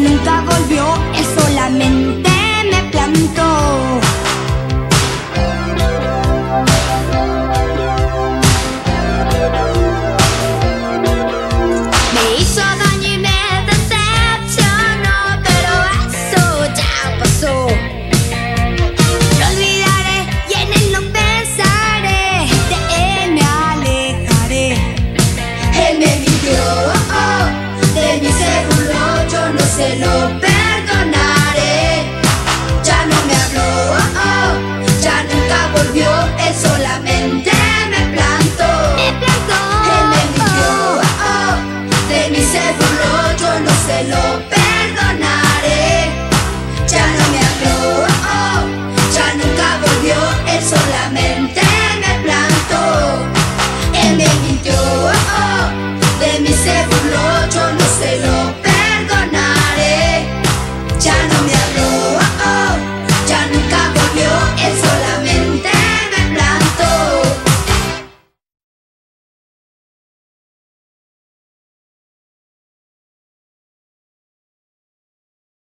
nunca Penelope.